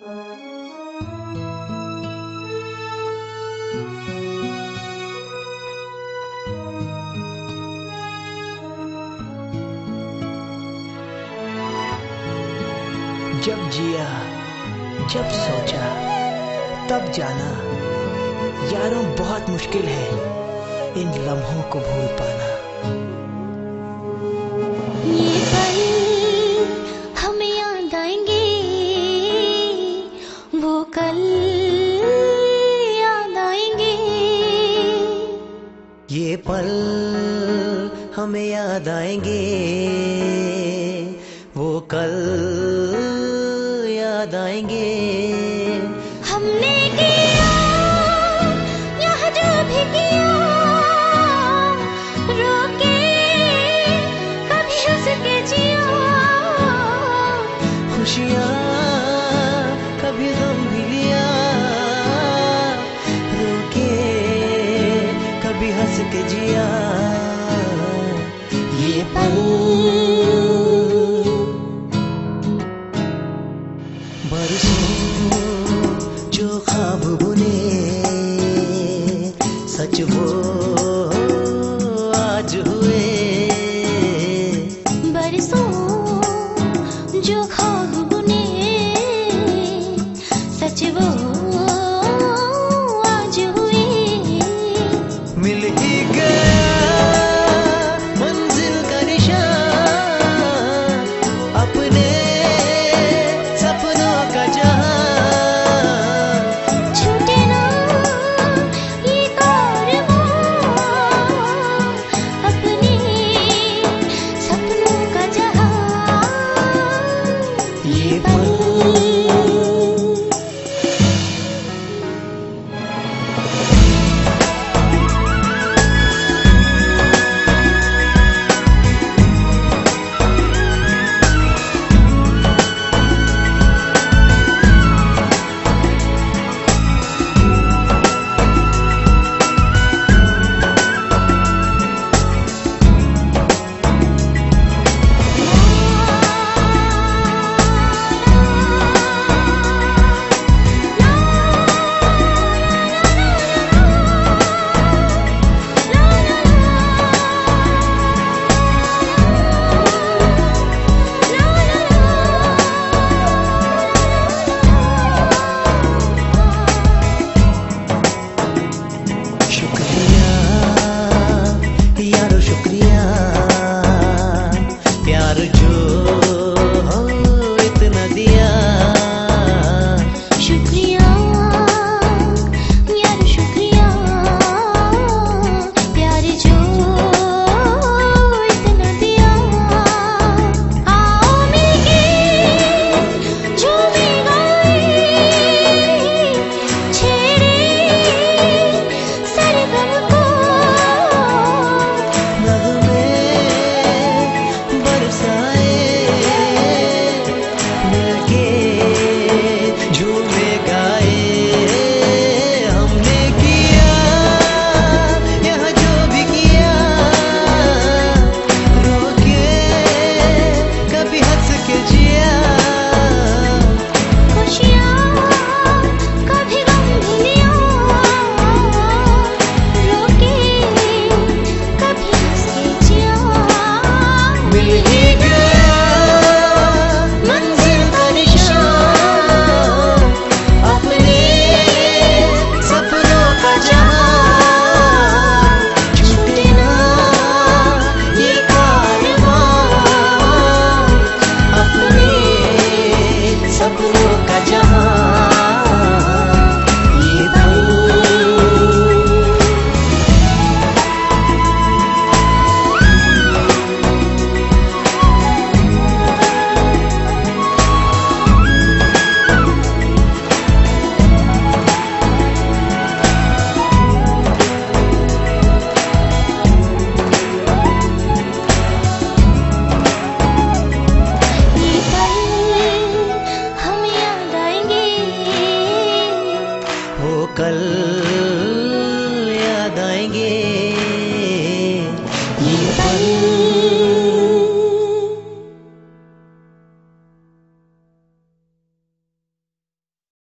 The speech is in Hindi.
जब जिया, जब सोचा, तब जाना। यारों, बहुत मुश्किल है इन लम्हों को भूल पाना। ये पल हमें याद आएँगे। वो कल याद आएँगे। हंस जिया। ये पल। बरसों जो खाब बुने सच वो Look at kajamu 你看